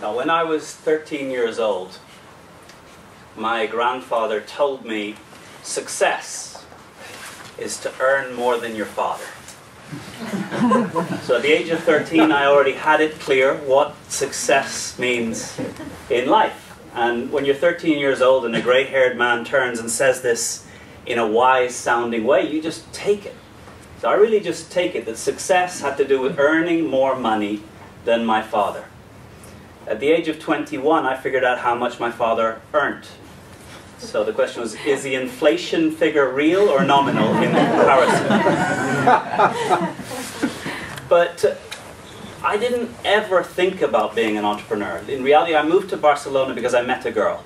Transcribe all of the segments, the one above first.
Now, when I was 13 years old, my grandfather told me success is to earn more than your father. so at the age of 13, I already had it clear what success means in life. And when you're 13 years old and a grey haired man turns and says this in a wise sounding way, you just take it. So I really just take it that success had to do with earning more money than my father. At the age of 21, I figured out how much my father earned. So the question was, is the inflation figure real or nominal in the comparison? but uh, I didn't ever think about being an entrepreneur. In reality, I moved to Barcelona because I met a girl.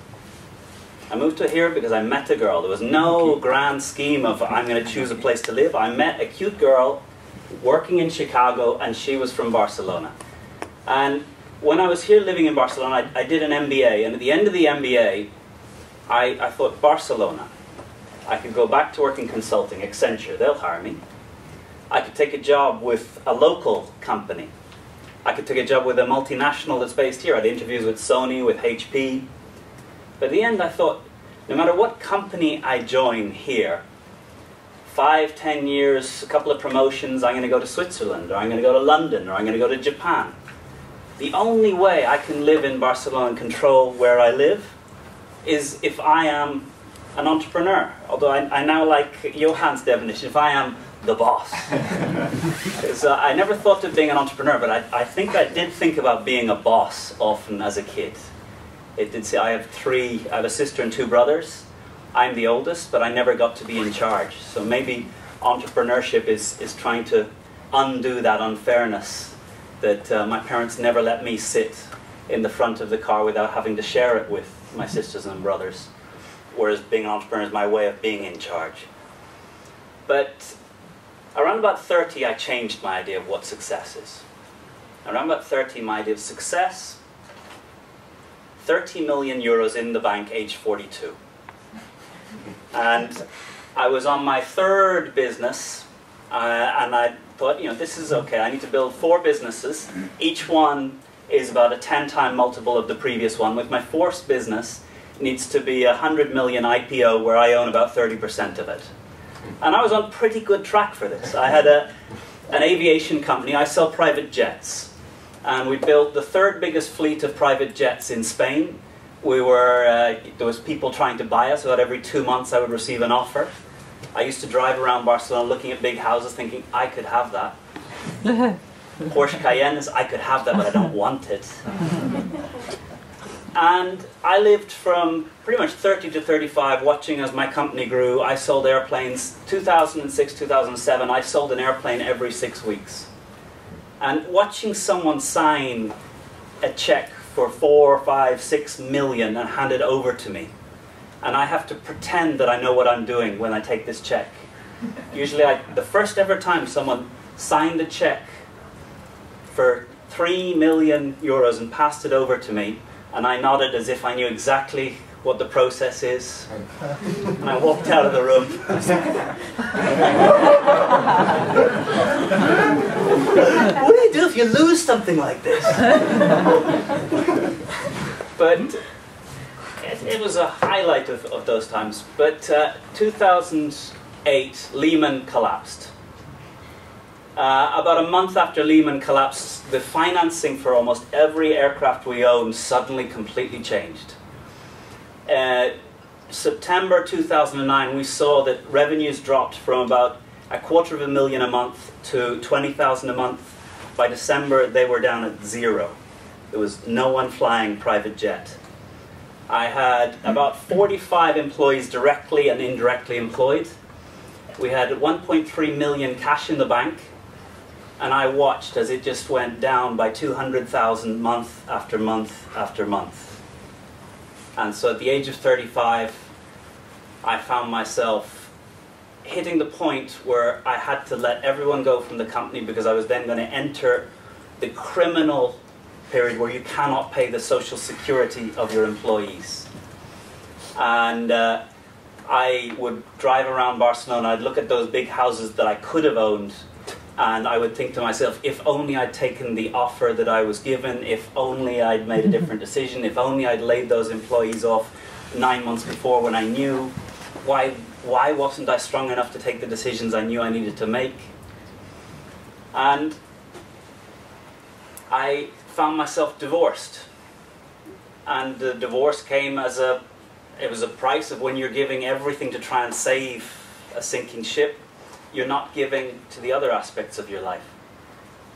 I moved to here because I met a girl. There was no grand scheme of I'm going to choose a place to live. I met a cute girl working in Chicago, and she was from Barcelona. And when I was here living in Barcelona, I, I did an MBA, and at the end of the MBA, I, I thought Barcelona. I could go back to work in consulting, Accenture, they'll hire me. I could take a job with a local company. I could take a job with a multinational that's based here. I had interviews with Sony, with HP. But at the end, I thought, no matter what company I join here, five, ten years, a couple of promotions, I'm going to go to Switzerland, or I'm going to go to London, or I'm going to go to Japan. The only way I can live in Barcelona and control where I live is if I am an entrepreneur. Although I, I now like Johan's definition, if I am the boss. so uh, I never thought of being an entrepreneur, but I, I think I did think about being a boss often as a kid. It did say I have three, I have a sister and two brothers. I'm the oldest, but I never got to be in charge. So maybe entrepreneurship is, is trying to undo that unfairness that uh, my parents never let me sit in the front of the car without having to share it with my sisters and brothers. Whereas being an entrepreneur is my way of being in charge. But around about 30, I changed my idea of what success is. Around about 30, my idea of success 30 million euros in the bank, age 42. And I was on my third business, uh, and I thought, you know, this is okay. I need to build four businesses. Each one is about a 10 time multiple of the previous one. With my fourth business, needs to be a 100 million IPO where I own about 30% of it. And I was on pretty good track for this. I had a, an aviation company. I sell private jets and we built the third biggest fleet of private jets in Spain. We were, uh, there was people trying to buy us, about every two months I would receive an offer. I used to drive around Barcelona looking at big houses thinking, I could have that. Porsche Cayennes, I could have that, but I don't want it. and I lived from pretty much 30 to 35 watching as my company grew. I sold airplanes. 2006, 2007, I sold an airplane every six weeks. And watching someone sign a check for four, five, six million and hand it over to me, and I have to pretend that I know what I'm doing when I take this check. Usually, I, the first ever time someone signed a check for three million euros and passed it over to me, and I nodded as if I knew exactly what the process is. And I walked out of the room. what do you do if you lose something like this? but it, was a highlight of, of those times. But uh, 2008, Lehman collapsed. Uh, about a month after Lehman collapsed, the financing for almost every aircraft we own suddenly completely changed. Uh, September 2009, we saw that revenues dropped from about a quarter of a million a month to 20,000 a month. By December, they were down at zero. There was no one flying private jet. I had about 45 employees directly and indirectly employed. We had 1.3 million cash in the bank, and I watched as it just went down by 200,000 month after month after month. And so at the age of 35, I found myself hitting the point where I had to let everyone go from the company because I was then going to enter the criminal period where you cannot pay the social security of your employees. And uh, I would drive around Barcelona, I'd look at those big houses that I could have owned And I would think to myself, if only I'd taken the offer that I was given, if only I'd made a different decision, if only I'd laid those employees off nine months before when I knew, why, why wasn't I strong enough to take the decisions I knew I needed to make? And I found myself divorced. And the divorce came as a, it was a price of when you're giving everything to try and save a sinking ship you're not giving to the other aspects of your life.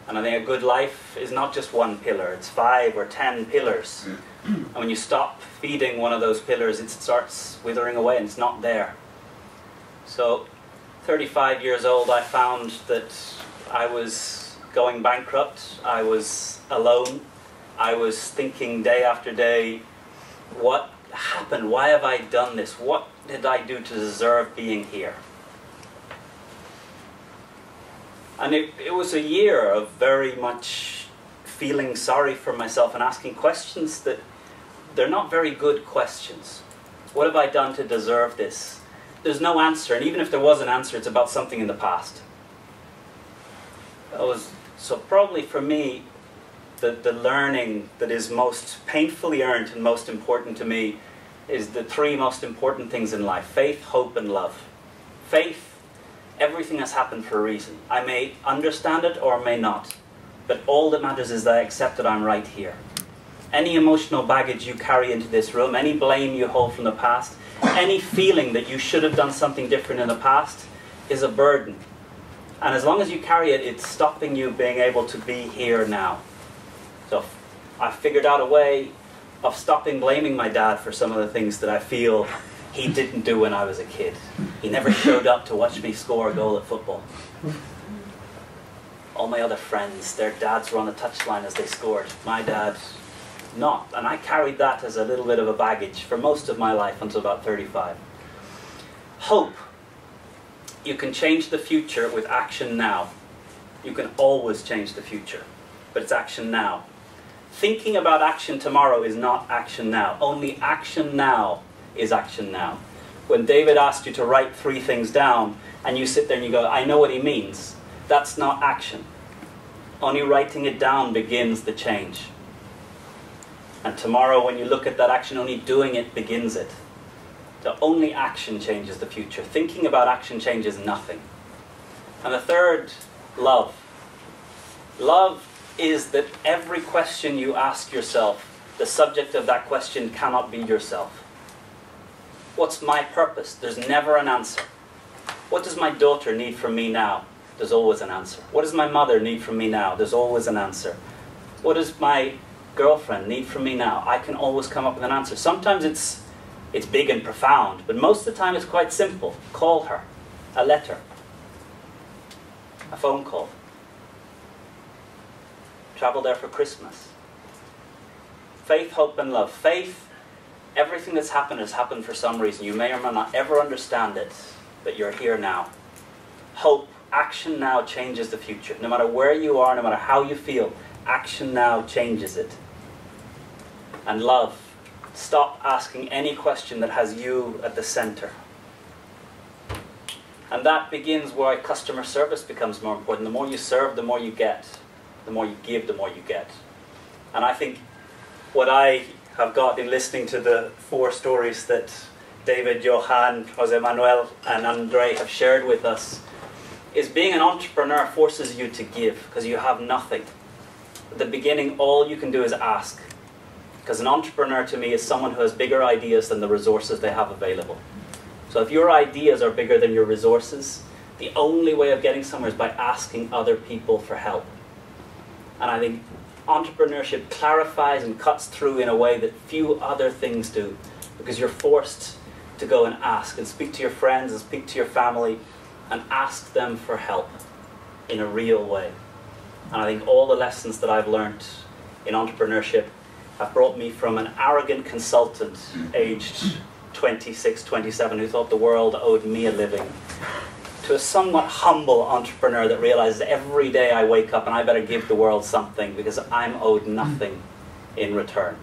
And I think a good life is not just one pillar, it's five or ten pillars. and when you stop feeding one of those pillars, it starts withering away and it's not there. So, 35 years old, I found that I was going bankrupt, I was alone, I was thinking day after day, what happened? Why have I done this? What did I do to deserve being here? And it, it was a year of very much feeling sorry for myself and asking questions that they're not very good questions. What have I done to deserve this? There's no answer, and even if there was an answer, it's about something in the past. That was so probably for me, the, the learning that is most painfully earned and most important to me is the three most important things in life faith, hope, and love. Faith everything has happened for a reason. I may understand it or may not, but all that matters is that I accept that I'm right here. Any emotional baggage you carry into this room, any blame you hold from the past, any feeling that you should have done something different in the past is a burden. And as long as you carry it, it's stopping you being able to be here now. So I figured out a way of stopping blaming my dad for some of the things that I feel he didn't do when I was a kid. He never showed up to watch me score a goal at football. All my other friends, their dads were on the touchline as they scored. My dad, not. And I carried that as a little bit of a baggage for most of my life until about 35. Hope. You can change the future with action now. You can always change the future, but it's action now. Thinking about action tomorrow is not action now. Only action now is action now. When David asked you to write three things down, and you sit there and you go, I know what he means, that's not action. Only writing it down begins the change. And tomorrow, when you look at that action, only doing it begins it. The only action changes the future. Thinking about action changes nothing. And the third, love. Love is that every question you ask yourself, the subject of that question cannot be yourself. What's my purpose? There's never an answer. What does my daughter need from me now? There's always an answer. What does my mother need from me now? There's always an answer. What does my girlfriend need from me now? I can always come up with an answer. Sometimes it's, it's big and profound, but most of the time it's quite simple. Call her, a letter, a phone call, travel there for Christmas. Faith, hope, and love. Faith everything that's happened has happened for some reason. You may or may not ever understand it, but you're here now. Hope, action now changes the future. No matter where you are, no matter how you feel, action now changes it. And love, stop asking any question that has you at the center. And that begins where customer service becomes more important. The more you serve, the more you get. The more you give, the more you get. And I think what I have got in listening to the four stories that David, Johan, Jose Manuel, and Andre have shared with us is being an entrepreneur forces you to give because you have nothing. At the beginning, all you can do is ask. Because an entrepreneur to me is someone who has bigger ideas than the resources they have available. So if your ideas are bigger than your resources, the only way of getting somewhere is by asking other people for help. And I think entrepreneurship clarifies and cuts through in a way that few other things do because you're forced to go and ask and speak to your friends and speak to your family and ask them for help in a real way. And I think all the lessons that I've learned in entrepreneurship have brought me from an arrogant consultant aged 26, 27 who thought the world owed me a living to a somewhat humble entrepreneur that realizes every day I wake up and I better give the world something because I'm owed nothing in return.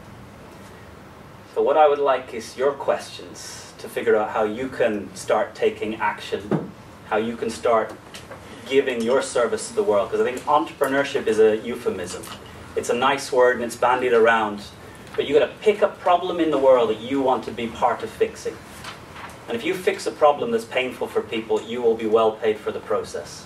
So, what I would like is your questions to figure out how you can start taking action, how you can start giving your service to the world. Because I think entrepreneurship is a euphemism. It's a nice word and it's bandied around. But you've got to pick a problem in the world that you want to be part of fixing. And if you fix a problem that's painful for people, you will be well paid for the process.